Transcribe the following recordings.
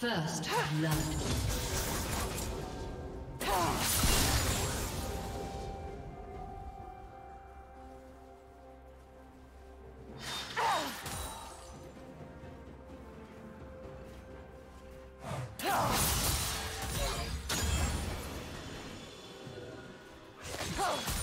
First blood. Oh!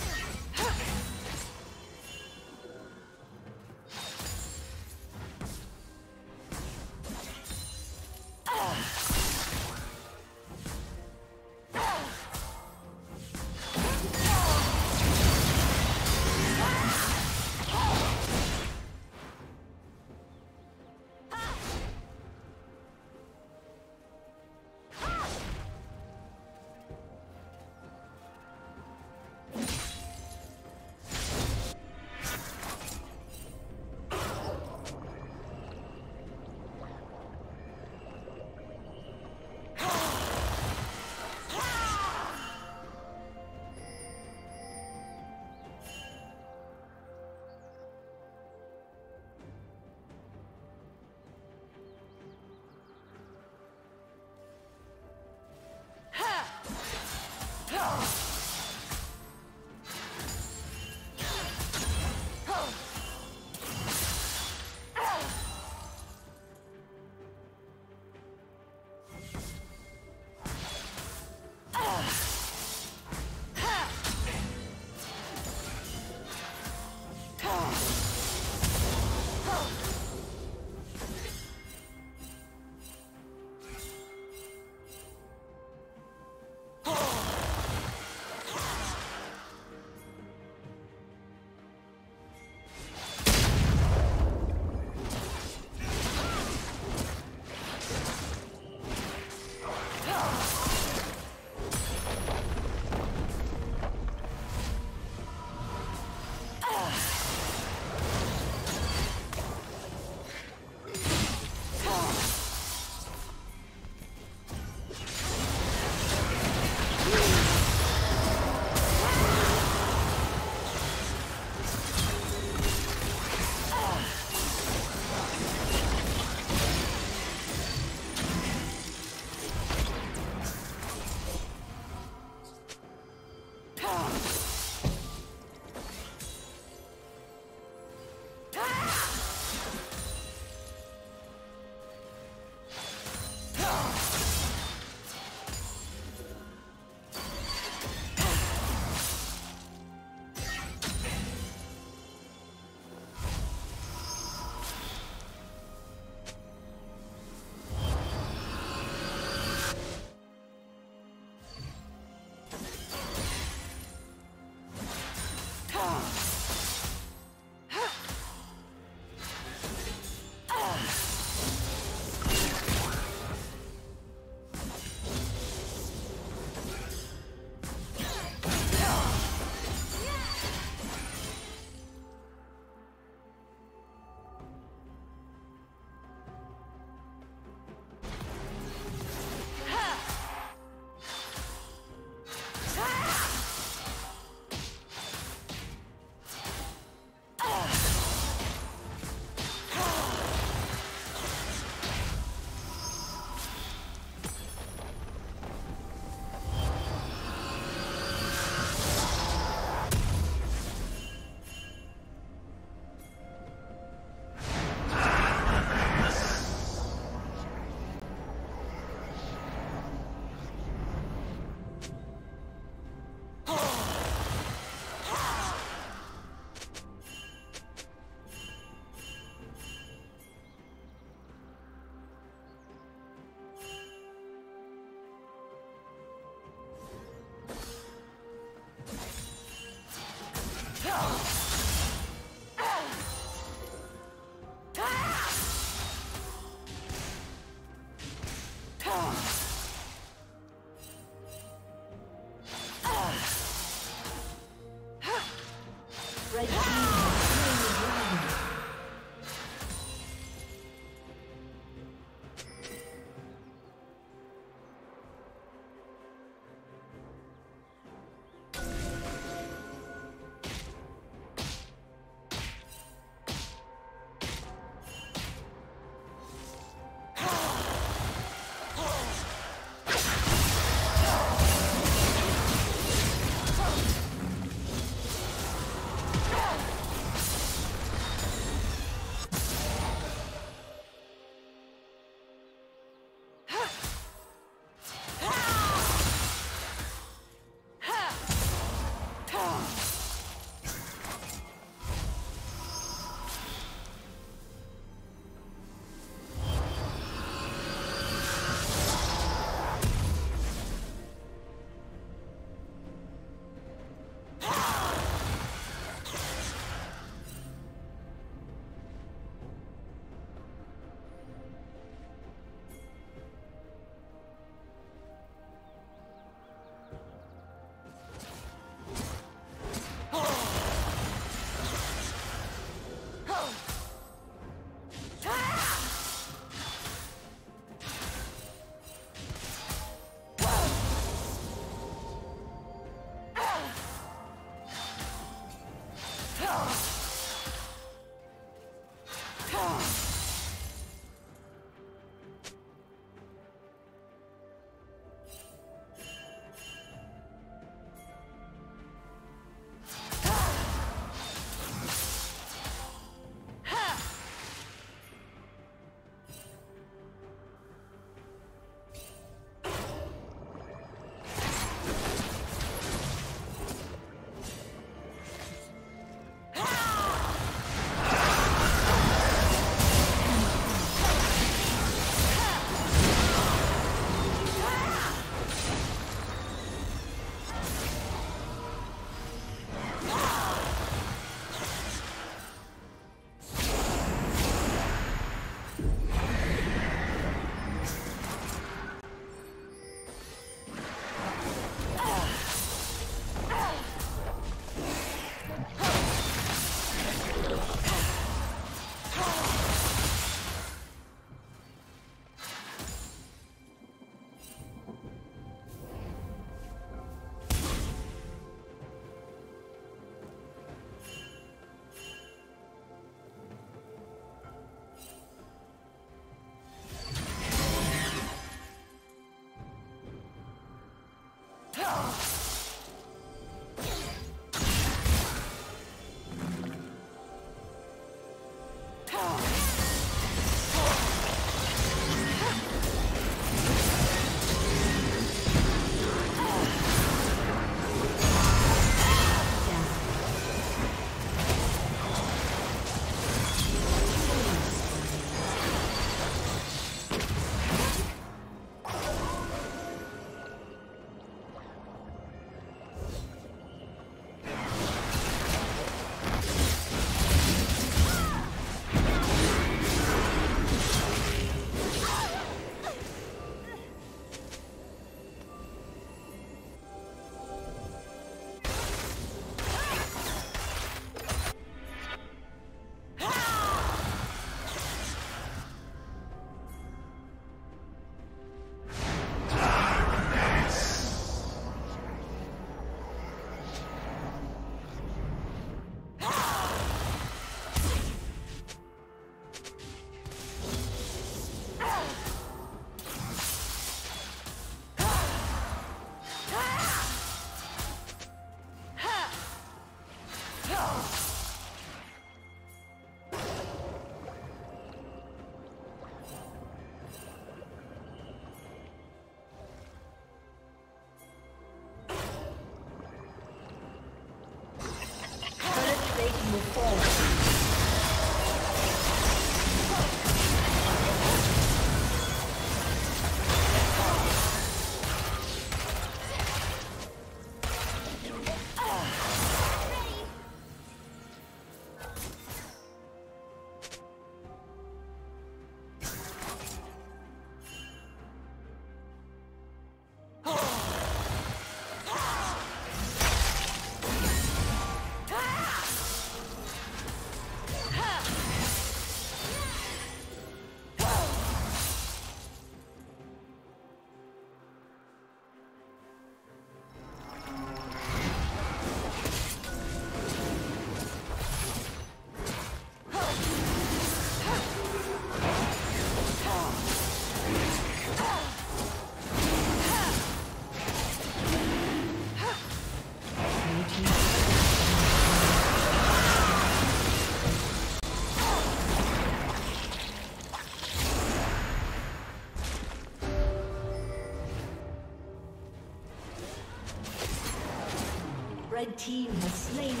Slain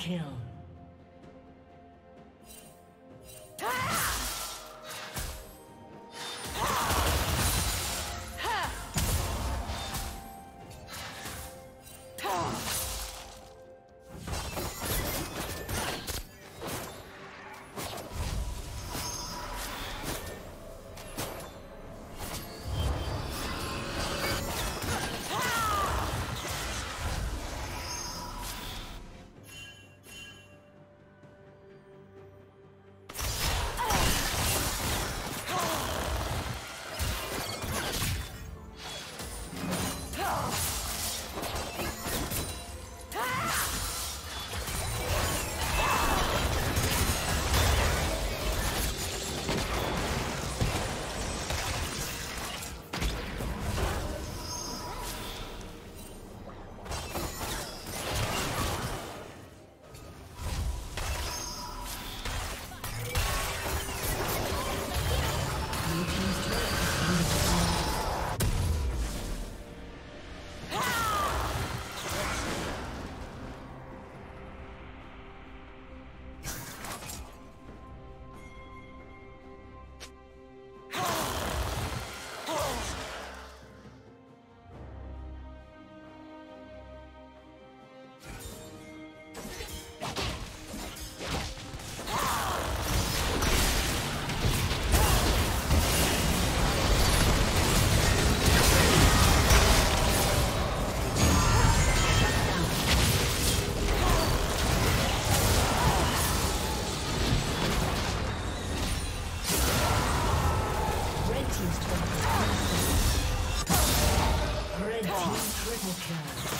kill. Double kill.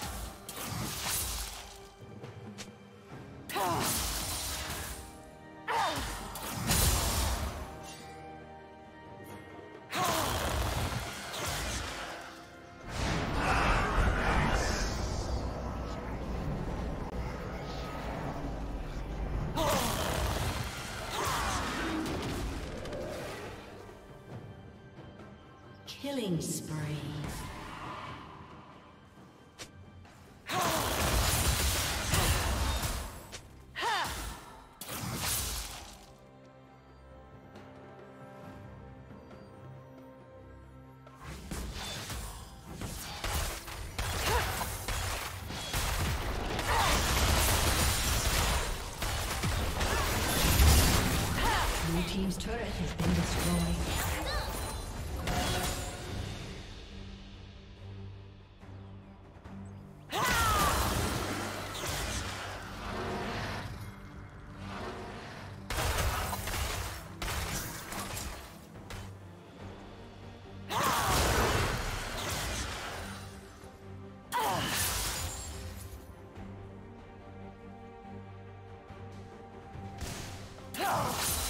turret has been destroyed. Oh!